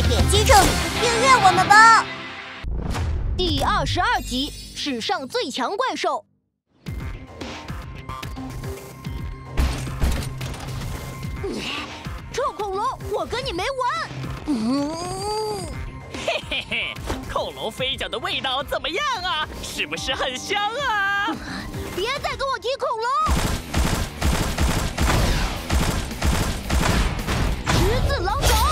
快点击这里订阅我们吧！第二十二集，史上最强怪兽。臭恐龙，我跟你没完！嗯，嘿嘿嘿，恐龙飞脚的味道怎么样啊？是不是很香啊？别再跟我提恐龙！十字狼爪！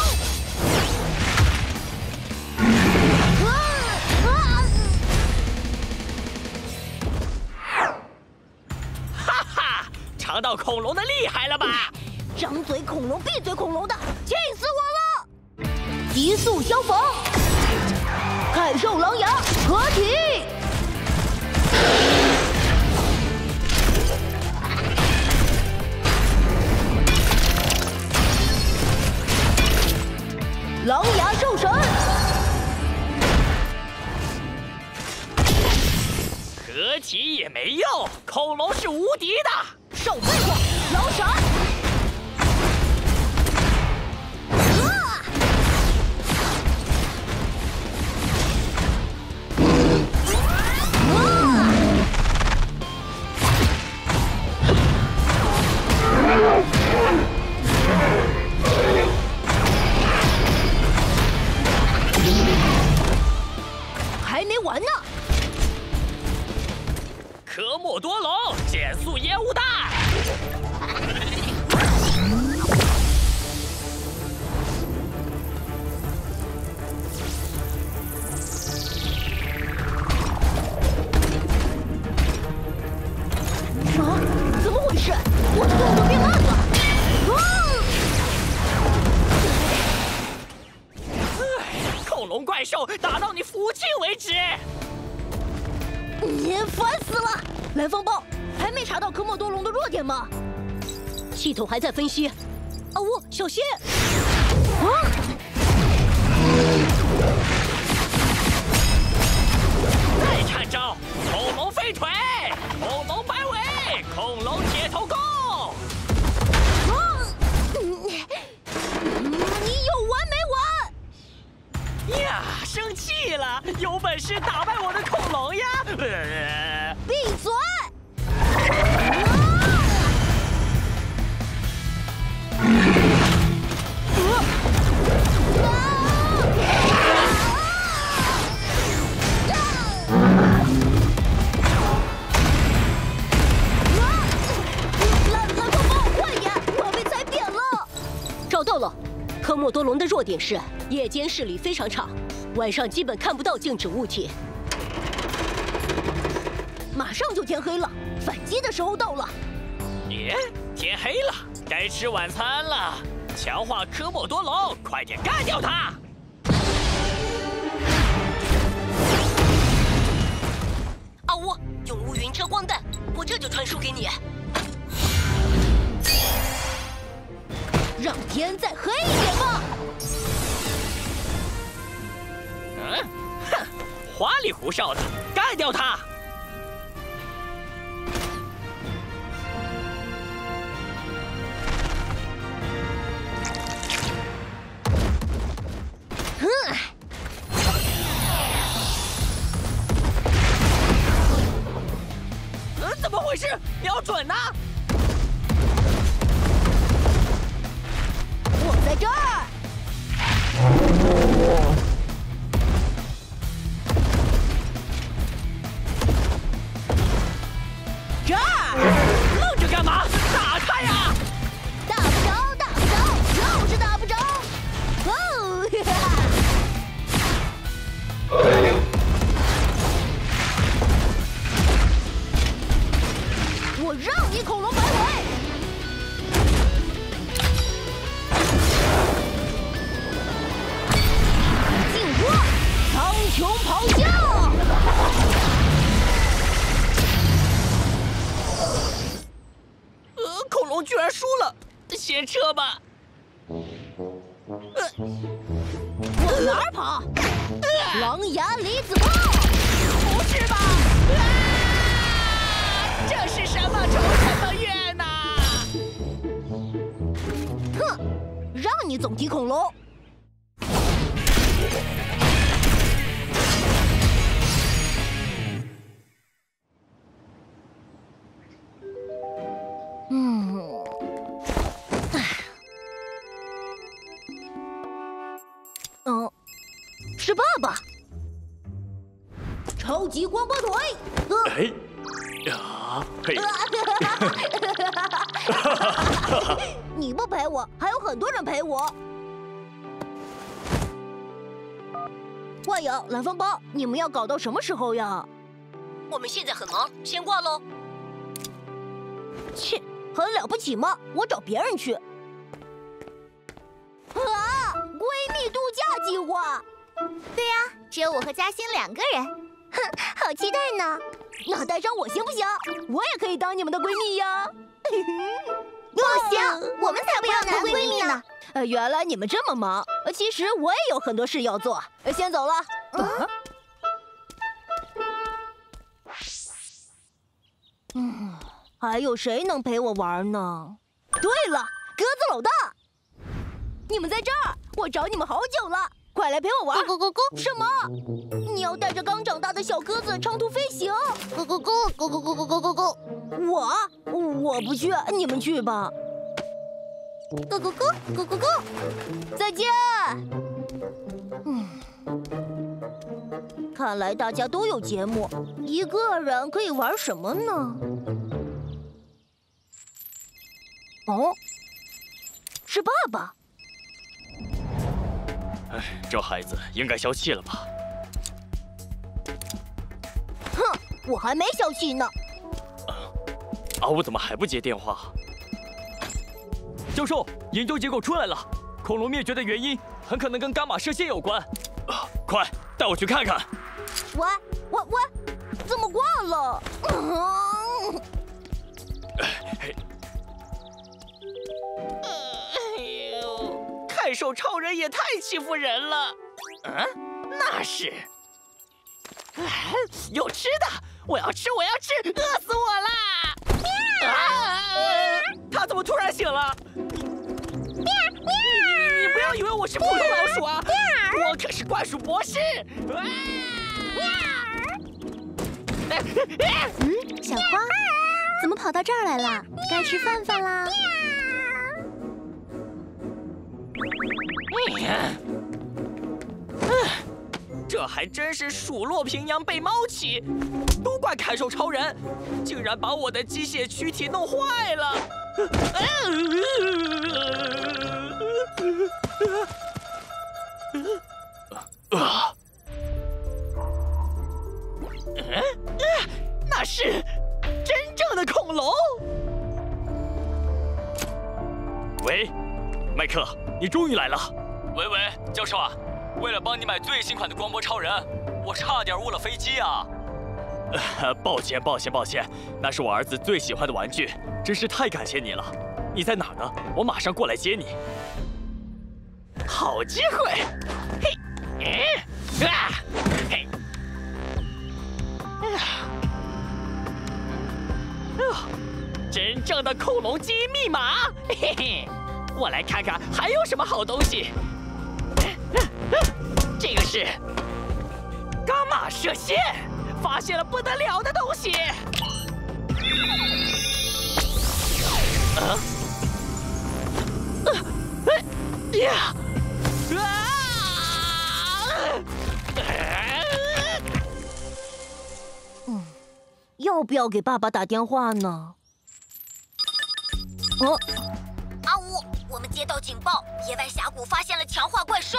尝到恐龙的厉害了吧？张嘴恐龙，闭嘴恐龙的，气死我了！急速消防，海兽狼牙合体！狼牙兽神，合体也没用，恐龙是无敌的。少废话，多龙减速烟雾弹，啊！怎么回事？我的动作变慢了。啊！唉，恐龙怪兽打到你服气为止。你烦死了！蓝风暴还没查到科莫多龙的弱点吗？系统还在分析。啊呜，小心！啊！龙的弱点是夜间视力非常差，晚上基本看不到静止物体。马上就天黑了，反击的时候到了。耶，天黑了，该吃晚餐了。强化科莫多龙，快点干掉它！阿乌，用乌云遮光弹，我这就传输给你。胡哨子，干掉他！让你恐龙摆尾。进窝，苍穹咆哮！呃，恐龙居然输了，先撤吧。呃，往哪儿跑？狼牙离子炮！不是吧？啊！什么仇什么怨呐哼让你总提恐龙。嗯。嗯是爸爸。超级光波腿呀，嘿，你不陪我，还有很多人陪我。万阳、蓝风包，你们要搞到什么时候呀？我们现在很忙，先挂喽。切，很了不起吗？我找别人去。啊，闺蜜度假计划。对呀，只有我和嘉欣两个人。哼，好期待呢。那带上我行不行？我也可以当你们的闺蜜呀。不行，我们才不要男闺蜜呢。呃，原来你们这么忙。呃，其实我也有很多事要做。呃，先走了。嗯，还有谁能陪我玩呢？对了，鸽子老大，你们在这儿，我找你们好久了，快来陪我玩！咕咕咕咕，什么？带着刚长大的小鸽子长途飞行？咕咕咕咕咕咕咕咕咕咕。我我不去，你们去吧。咕咕咕咕咕咕，再见。嗯，看来大家都有节目，一个人可以玩什么呢？哦，是爸爸。哎，这孩子应该消气了吧？我还没消息呢。阿武怎么还不接电话？教授，研究结果出来了，恐龙灭绝的原因很可能跟伽马射线有关。啊，快带我去看看。喂喂喂，怎么挂了？哎呦，看守超人也太欺负人了。嗯，那是。哎，有吃的，我要吃，我要吃，饿死我啦！啊！他怎么突然醒了？你不要以为我是普通老鼠啊！我可是怪鼠博士！嗯，小花，怎么跑到这儿来了？该吃饭饭啦！哎呀，这还真是鼠落平阳被猫欺，都怪砍兽超人，竟然把我的机械躯体弄坏了。啊！嗯，那是真正的恐龙。喂，麦克，你终于来了。喂喂，教授啊，为了帮你买最新款的光波超人，我差点误了飞机啊。抱歉抱歉抱歉，那是我儿子最喜欢的玩具，真是太感谢你了。你在哪儿呢？我马上过来接你。好机会！嘿，嗯，啊，嘿，啊，啊，真正的恐龙基因密码！嘿嘿，我来看看还有什么好东西。这个是伽马射线，发现了不得了的东西。啊，啊，哎呀！嗯，要不要给爸爸打电话呢？哦，阿乌，我们接到警报，野外峡谷发现了强化怪兽。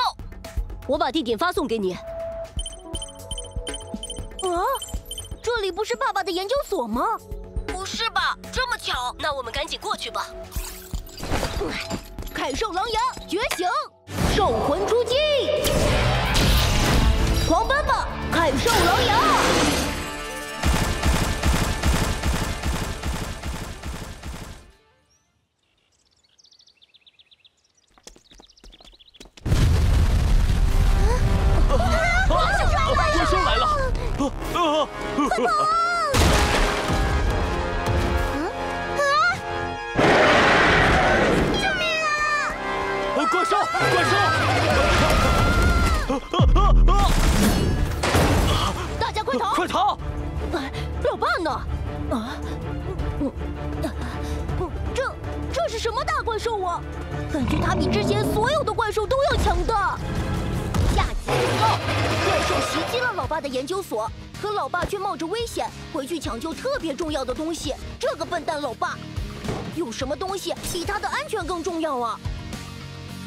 我把地点发送给你。啊，这里不是爸爸的研究所吗？不是吧？这么巧？那我们赶紧过去吧。凯兽狼牙觉醒，兽魂出击，狂奔吧，凯兽狼牙！啊啊！快跑！怪兽！怪兽！大家快逃！快逃！哎老爸呢？啊？嗯？嗯这这是什么大怪兽啊？感觉它比之前所有的怪兽都要强大。下集预告：怪兽袭击了老爸的研究所，可老爸却冒着危险回去抢救特别重要的东西。这个笨蛋老爸，有什么东西比他的安全更重要啊？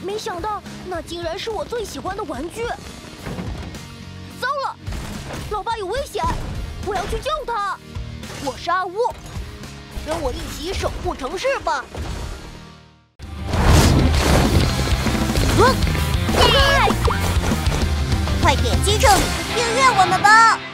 没想到那竟然是我最喜欢的玩具。糟了，老爸有危险，我要去救他。我是阿乌，跟我一起守护城市吧。快点击这里订阅我们吧！